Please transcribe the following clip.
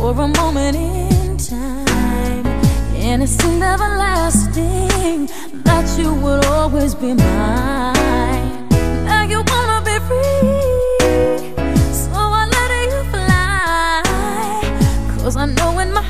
for a moment in time. And it seemed everlasting that you would always be mine. Now you wanna be free, so I let you fly. Cause I know in my